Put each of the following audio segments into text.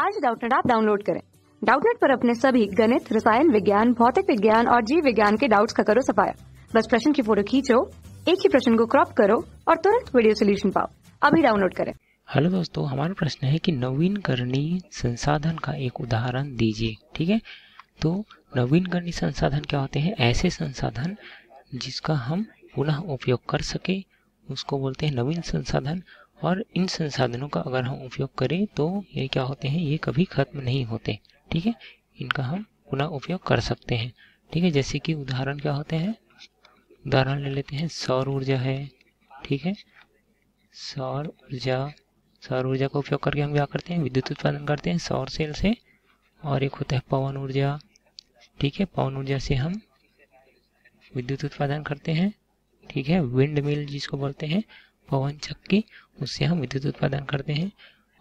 आज Doubtnut app download करें। Doubtnut पर अपने सभी गणित, रसायन विज्ञान, भौतिक विज्ञान और जीव विज्ञान के डाउट्स का करो सफाया। बस प्रश्न की फ़ोटो खींचो, एक ही प्रश्न को क्रॉप करो और तुरंत वीडियो सोल्यूशन पाओ। अभी डाउनलोड करें। हेलो दोस्तों, हमारा प्रश्न है कि नवीनकरणीय संसाधन का एक उदाहरण दीजिए, ठीक है? तो नवीनकरणीय संसाधन क्या होते हैं? ऐसे संसाधन जिसका हम पुनः उपयोग कर सके, उसको बोलते हैं नवीन संसाधन। और इन संसाधनों का अगर हम उपयोग करें तो ये क्या होते हैं? ये कभी खत्म नहीं होते, ठीक है? इनका हम पुनः उपयोग कर सकते हैं, ठीक है? जैसे कि उदाहरण क्या होते हैं? उदाहरण ले लेते हैं, सौर ऊर्जा है, ठीक है? सौर ऊर्जा सौर ऊर्जा का उपयोग करके हम क्या करते हैं? विद्युत उत्पादन करते हैं, सौर सेल से, और एक होता है पवन ऊर्जा, ठीक है? पवन ऊर्जा से हम विद्युत उत्पादन करते हैं, ठीक है? विंड मिल जिसको बोलते हैं पवन चक्की उससे हम विद्युत उत्पादन करते हैं।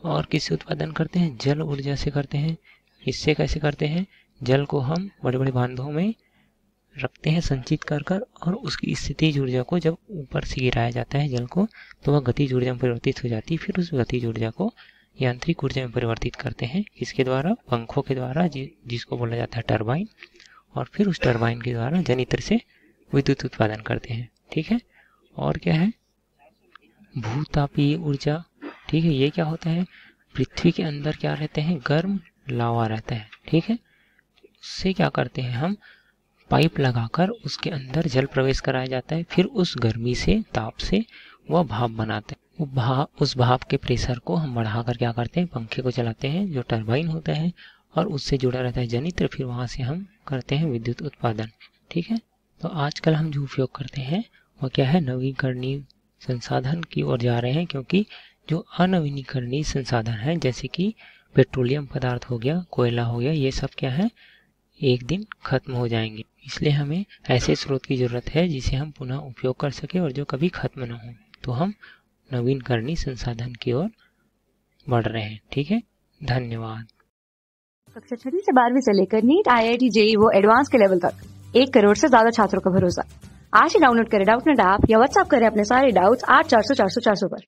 और किससे उत्पादन करते हैं? जल ऊर्जा से करते हैं। इससे कैसे करते हैं? जल को हम बड़े बड़े बांधों में रखते हैं संचित कर कर और उसकी स्थितिज ऊर्जा को जब ऊपर से गिराया जाता है जल को तो वह गतिज ऊर्जा में परिवर्तित हो जाती है। फिर उस गतिज ऊर्जा को यांत्रिक ऊर्जा में परिवर्तित करते हैं इसके द्वारा पंखों के द्वारा जि, जिसको बोला जाता है टरबाइन और फिर उस टरबाइन के द्वारा जनित्र से विद्युत उत्पादन करते हैं। ठीक है? और क्या है? भूतापीय ऊर्जा, ठीक है, ये क्या होता है? पृथ्वी के अंदर क्या रहते हैं? गर्म लावा रहता है, ठीक है? उससे क्या करते हैं हम? पाइप लगाकर उसके अंदर जल प्रवेश कराया जाता है, फिर उस गर्मी से, ताप से वह भाप बनाते हैं। वो भाप, उस भाप के प्रेशर को हम बढ़ाकर क्या करते हैं? पंखे को चलाते हैं, जो टरबाइन होता है, और उससे जुड़ा रहता है जनित्र, फिर वहाँ से हम करते हैं विद्युत उत्पादन, ठीक है? तो आजकल हम जो उपयोग करते हैं, वह क्या है? नवीकरणीय संसाधन की ओर जा रहे हैं क्योंकि जो अनवीनीकरणीय संसाधन है, जैसे कि पेट्रोलियम पदार्थ हो गया, कोयला हो गया, ये सब क्या है? एक दिन खत्म हो जाएँगे। इसलिए हमें ऐसे स्रोत की ज़रूरत है जिसे हम पुनः उपयोग कर सके और जो कभी खत्म ना हो। तो हम नवीनकरणीय संसाधन की ओर बढ़ रहे हैं, ठीक है? धन्यवाद। कक्षा छठी से बारहवीं से लेकर NEET, I I T JEE वो एडवांस के लेवल तक। एक करोड़ से ज़्यादा छात्रों का भरोसा। आज ही डाउनलोड करें डाउट नेट ऐप या व्हाट्सअप करें अपने सारे डाउट्स आठ चार सौ चार सौ चार सौ पर।